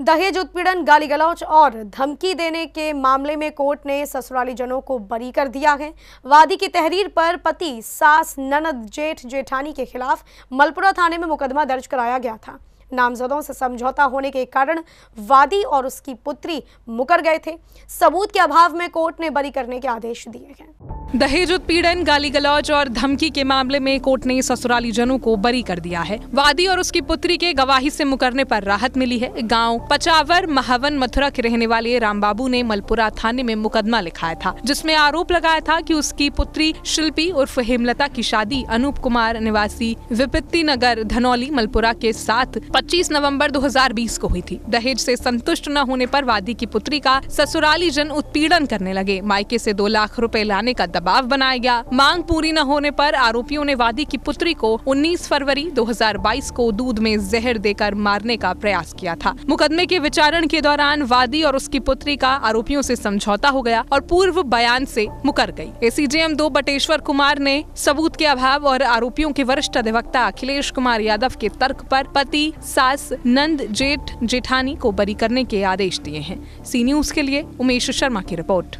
दहेज उत्पीड़न गाली गलौच और धमकी देने के मामले में कोर्ट ने ससुराली जनों को बरी कर दिया है। वादी की तहरीर पर पति सास ननद जेठ जेठानी के खिलाफ मलपुरा थाने में मुकदमा दर्ज कराया गया था। नामजदों से समझौता होने के कारण वादी और उसकी पुत्री मुकर गए थे। सबूत के अभाव में कोर्ट ने बरी करने के आदेश दिए हैं। दहेज उत्पीड़न गाली गलौज और धमकी के मामले में कोर्ट ने ससुराली जनों को बरी कर दिया है। वादी और उसकी पुत्री के गवाही से मुकरने पर राहत मिली है। गाँव पचावर, महावन, मथुरा के रहने वाले रामबाबू ने मलपुरा थाने में मुकदमा लिखाया था, जिसमें आरोप लगाया था कि उसकी पुत्री शिल्पी उर्फ़ हेमलता की शादी अनूप कुमार निवासी विपत्ति नगर, धनौली, मलपुरा के साथ 25 नवंबर 2020 को हुई थी। दहेज से संतुष्ट न होने पर वादी की पुत्री का ससुराली जन उत्पीड़न करने लगे। मायके से दो लाख रुपए लाने का दबाव बनाया गया। मांग पूरी न होने पर आरोपियों ने वादी की पुत्री को 19 फरवरी 2022 को दूध में जहर देकर मारने का प्रयास किया था। मुकदमे के विचारण के दौरान वादी और उसकी पुत्री का आरोपियों से समझौता हो गया और पूर्व बयान से मुकर गई। एसीजेएम दो बटेश्वर कुमार ने सबूत के अभाव और आरोपियों के वरिष्ठ अधिवक्ता अखिलेश कुमार यादव के तर्क पर पति, सास, नंद, जेठ, जेठानी को बरी करने के आदेश दिए हैं। सी न्यूज़ के लिए उमेश शर्मा की रिपोर्ट।